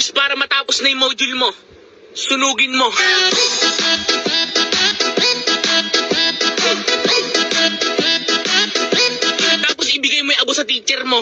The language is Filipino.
tips para matapos na yung module mo. Sunugin mo. Tapos ibigay mo yung abo sa teacher mo.